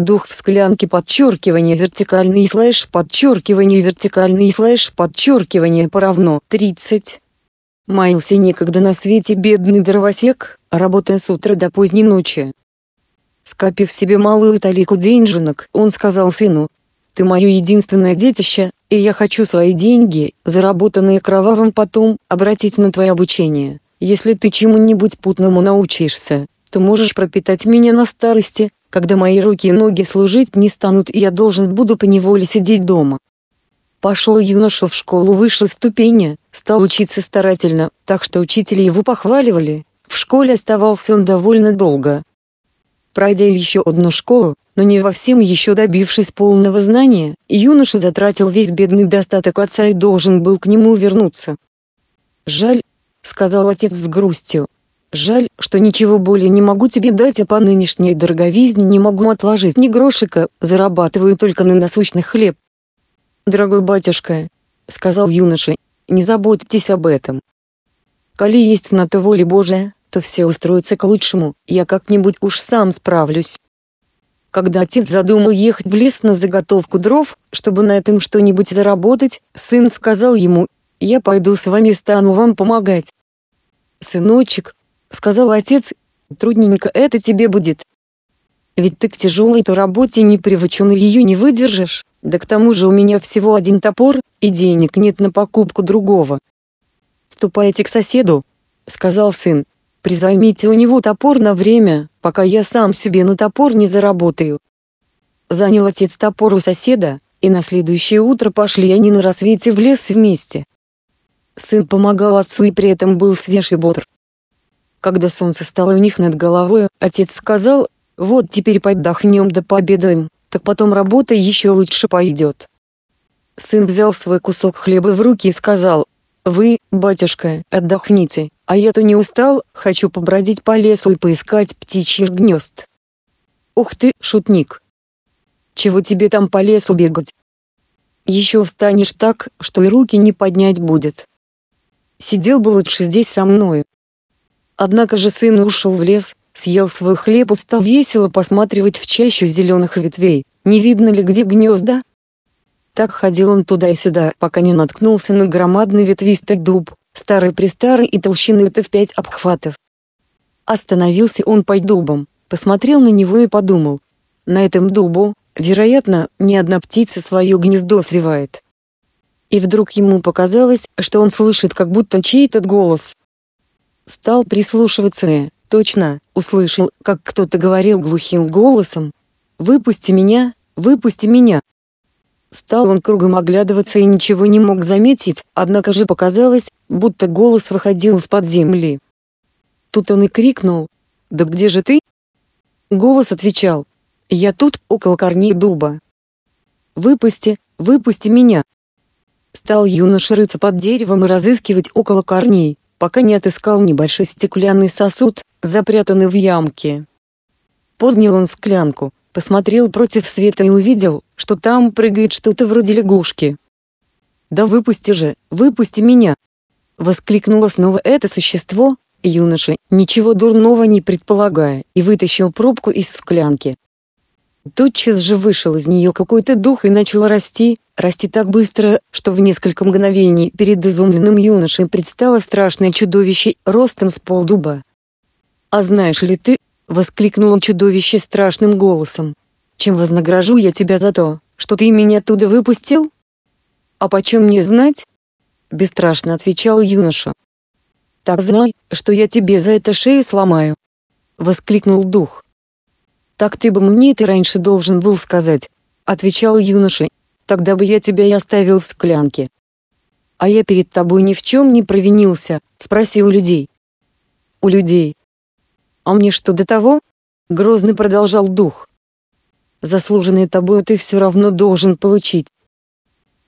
дух в склянке подчеркивание вертикальный слэш подчеркивание вертикальный слэш подчеркивание поравно 30. Маялся некогда на свете бедный дровосек, работая с утра до поздней ночи. Скопив себе малую талику деньжинок, он сказал сыну, «Ты мое единственное детище, и я хочу свои деньги, заработанные кровавым потом, обратить на твое обучение. Если ты чему-нибудь путному научишься, то можешь пропитать меня на старости, когда мои руки и ноги служить не станут я должен буду поневоле сидеть дома. Пошел юноша в школу выше ступени, стал учиться старательно, так что учителя его похваливали. В школе оставался он довольно долго. Пройдя еще одну школу, но не во всем еще добившись полного знания, юноша затратил весь бедный достаток отца и должен был к нему вернуться. «Жаль», — сказал отец с грустью, Жаль, что ничего более не могу тебе дать, а по нынешней дороговизне не могу отложить ни грошика, зарабатываю только на насущный хлеб. Дорогой батюшка, — сказал юноша, — не заботьтесь об этом. Коли есть на то воля Божия, то все устроится к лучшему, я как-нибудь уж сам справлюсь. Когда отец задумал ехать в лес на заготовку дров, чтобы на этом что-нибудь заработать, сын сказал ему, «Я пойду с вами стану вам помогать». «Сыночек», — сказал отец, — трудненько это тебе будет. Ведь ты к тяжелой-то работе не привычен и ее не выдержишь, да к тому же у меня всего один топор, и денег нет на покупку другого. «Ступайте к соседу», — сказал сын, — «призаймите у него топор на время, пока я сам себе на топор не заработаю». Занял отец топор у соседа, и на следующее утро пошли они на рассвете в лес вместе. Сын помогал отцу и при этом был свеж и бодр. Когда солнце стало у них над головой, отец сказал, вот теперь подохнем да пообедаем, так потом работа еще лучше пойдет. Сын взял свой кусок хлеба в руки и сказал, «Вы, батюшка, отдохните, а я-то не устал, хочу побродить по лесу и поискать птичьих гнезд». «Ух ты, шутник! Чего тебе там по лесу бегать? Еще устанешь так, что и руки не поднять будет. Сидел бы лучше здесь со мною, Однако же сын ушел в лес, съел свой хлеб и стал весело посматривать в чащу зеленых ветвей, не видно ли где гнезда. Так ходил он туда и сюда, пока не наткнулся на громадный ветвистый дуб, старый-престарый и толщины это в пять обхватов. Остановился он под дубом, посмотрел на него и подумал. На этом дубу, вероятно, ни одна птица свое гнездо сливает. И вдруг ему показалось, что он слышит как будто чей-то голос, Стал прислушиваться и, точно, услышал, как кто-то говорил глухим голосом. «Выпусти меня, выпусти меня!» Стал он кругом оглядываться и ничего не мог заметить, однако же показалось, будто голос выходил из-под земли. Тут он и крикнул «Да где же ты?» Голос отвечал «Я тут, около корней дуба». «Выпусти, выпусти меня!» Стал юноша рыться под деревом и разыскивать около корней пока не отыскал небольшой стеклянный сосуд, запрятанный в ямке. Поднял он склянку, посмотрел против света и увидел, что там прыгает что-то вроде лягушки. «Да выпусти же, выпусти меня!» Воскликнуло снова это существо, юноша, ничего дурного не предполагая, и вытащил пробку из склянки. Тотчас же вышел из нее какой-то дух и начал расти, расти так быстро, что в несколько мгновений перед изумленным юношей предстало страшное чудовище ростом с полдуба. «А знаешь ли ты?» — воскликнуло чудовище страшным голосом. «Чем вознагражу я тебя за то, что ты меня оттуда выпустил?» «А почем мне знать?» — бесстрашно отвечал юноша. «Так знай, что я тебе за это шею сломаю!» — воскликнул дух. «Так ты бы мне это раньше должен был сказать», — отвечал юноша, «тогда бы я тебя и оставил в склянке». «А я перед тобой ни в чем не провинился», — спроси у людей. «У людей». «А мне что до того?» — грозно продолжал дух. «Заслуженное тобой ты все равно должен получить.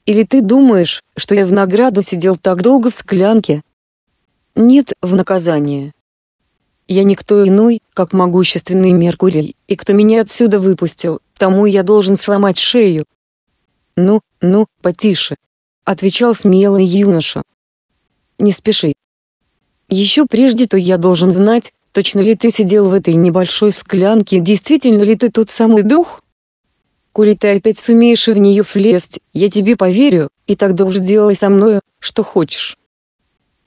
Или ты думаешь, что я в награду сидел так долго в склянке?» «Нет, в наказание. Я никто иной, как могущественный Меркурий, и кто меня отсюда выпустил, тому я должен сломать шею. Ну, ну, потише, отвечал смелый юноша. Не спеши. Еще прежде то я должен знать, точно ли ты сидел в этой небольшой склянке, действительно ли ты тот самый дух, Коли ты опять сумеешь в нее влезть, я тебе поверю, и тогда уж делай со мною, что хочешь.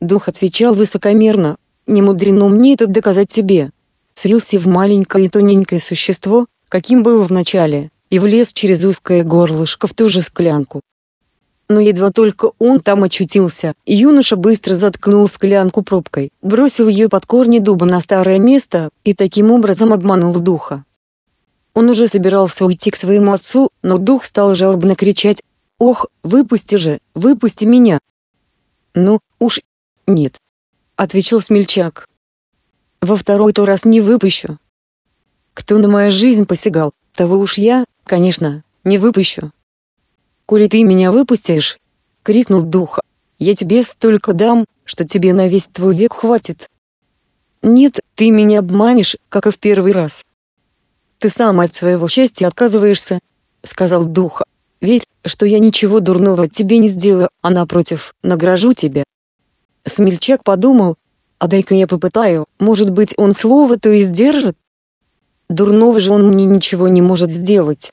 Дух отвечал высокомерно, не мудрено мне это доказать тебе. Слился в маленькое и тоненькое существо, каким был в начале, и влез через узкое горлышко в ту же склянку. Но едва только он там очутился, юноша быстро заткнул склянку пробкой, бросил ее под корни дуба на старое место, и таким образом обманул духа. Он уже собирался уйти к своему отцу, но дух стал жалобно кричать «Ох, выпусти же, выпусти меня!» «Ну, уж нет», — отвечал смельчак. «Во второй-то раз не выпущу. Кто на мою жизнь посягал, того уж я, конечно, не выпущу». «Коли ты меня выпустишь!» — крикнул дух. «Я тебе столько дам, что тебе на весь твой век хватит!» «Нет, ты меня обманешь, как и в первый раз!» «Ты сам от своего счастья отказываешься!» — сказал дух. «Верь, что я ничего дурного тебе не сделаю, а напротив, награжу тебя!» Смельчак подумал, а дай-ка я попытаю, может быть он слово то и сдержит? Дурного же он мне ничего не может сделать.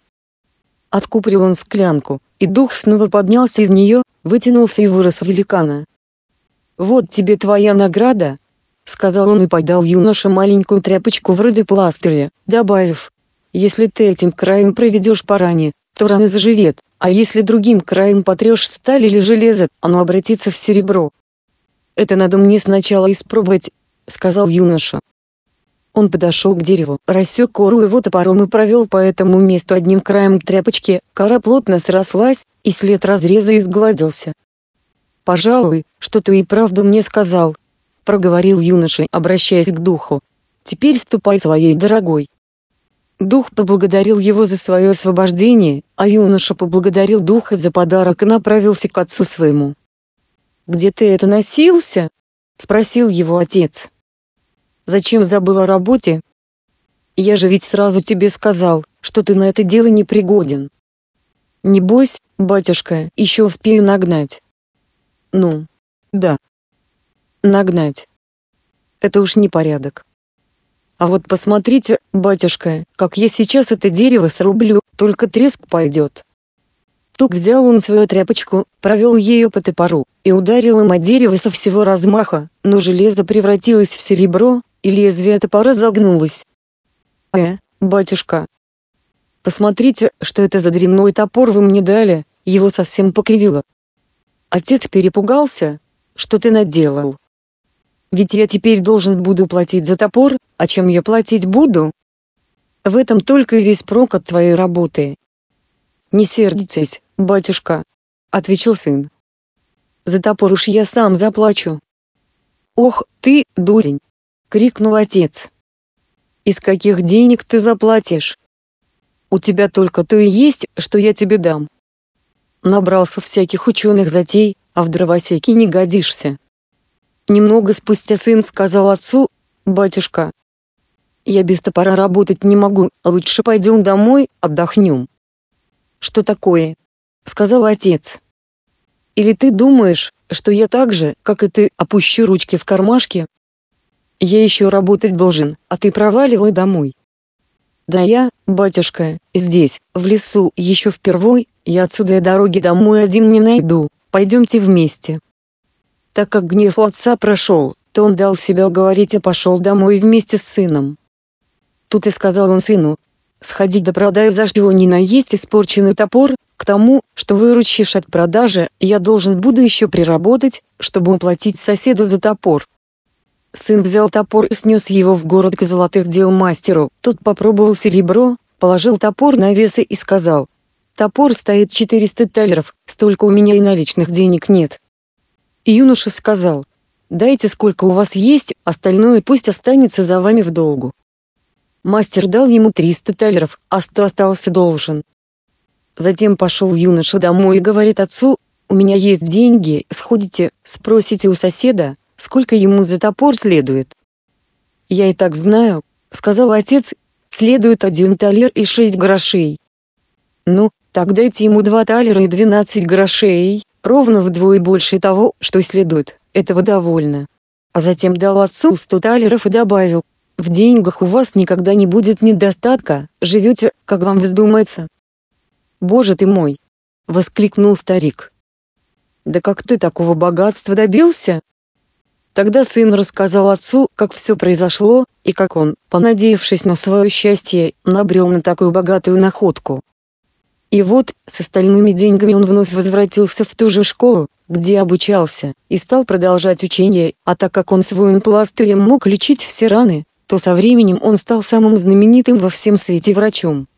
Откупорил он склянку, и дух снова поднялся из нее, вытянулся и вырос в великана. «Вот тебе твоя награда», — сказал он и подал юноше маленькую тряпочку вроде пластыря, добавив, «Если ты этим краем проведешь по ране, то рана заживет, а если другим краем потрешь сталь или железо, оно обратится в серебро». «Это надо мне сначала испробовать», — сказал юноша. Он подошел к дереву, рассек кору его топором и провел по этому месту одним краем тряпочки, кора плотно срослась, и след разреза изгладился. «Пожалуй, что ты и правду мне сказал», — проговорил юноша, обращаясь к духу. «Теперь ступай своей дорогой». Дух поблагодарил его за свое освобождение, а юноша поблагодарил духа за подарок и направился к отцу своему. «Где ты это носился?» — спросил его отец. Зачем забыл о работе? Я же ведь сразу тебе сказал, что ты на это дело не пригоден. Не бойся, батюшка, еще успею нагнать. Ну, да. Нагнать. Это уж не порядок. А вот посмотрите, батюшка, как я сейчас это дерево срублю, только треск пойдет. Тук взял он свою тряпочку, провел ее по топору, и ударил им о дерево со всего размаха, но железо превратилось в серебро, и лезвие топора загнулось. «Э, батюшка, посмотрите, что это за дрянной топор вы мне дали, его совсем покривило». Отец перепугался, что ты наделал. Ведь я теперь должен буду платить за топор, а чем я платить буду? В этом только и весь прок от твоей работы. Не сердитесь, батюшка, отвечал сын. За топор уж я сам заплачу. Ох, ты, дурень, крикнул отец. «Из каких денег ты заплатишь? У тебя только то и есть, что я тебе дам». Набрался всяких ученых затей, а в дровосеке не годишься. Немного спустя сын сказал отцу, «Батюшка, я без топора работать не могу, лучше пойдем домой, отдохнем». «Что такое?» — сказал отец. «Или ты думаешь, что я так же, как и ты, опущу ручки в кармашке, я еще работать должен, а ты проваливай домой. Да я, батюшка, здесь, в лесу, еще впервой, я отсюда и дороги домой один не найду, пойдемте вместе. Так как гнев у отца прошел, то он дал себя уговорить и пошел домой вместе с сыном. Тут и сказал он сыну, сходи да продай за что ни на есть испорченный топор, к тому, что выручишь от продажи, я должен буду еще приработать, чтобы уплатить соседу за топор. Сын взял топор и снес его в город к золотых дел мастеру. Тот попробовал серебро, положил топор на весы и сказал. «Топор стоит 400 талеров, столько у меня и наличных денег нет». И юноша сказал. «Дайте сколько у вас есть, остальное пусть останется за вами в долгу». Мастер дал ему 300 талеров, а 100 остался должен. Затем пошел юноша домой и говорит отцу, «У меня есть деньги, сходите, спросите у соседа, сколько ему за топор следует. «Я и так знаю», — сказал отец, — «следует один талер и шесть грошей». «Ну, так дайте ему два талера и двенадцать грошей, ровно вдвое больше того, что следует, этого довольно». А затем дал отцу сто талеров и добавил, «В деньгах у вас никогда не будет недостатка, живете, как вам вздумается». Боже ты мой! Воскликнул старик. Да как ты такого богатства добился? Тогда сын рассказал отцу, как все произошло, и как он, понадеявшись на свое счастье, набрел на такую богатую находку. И вот, с остальными деньгами он вновь возвратился в ту же школу, где обучался, и стал продолжать учение, а так как он своим пластырем мог лечить все раны, то со временем он стал самым знаменитым во всем свете врачом.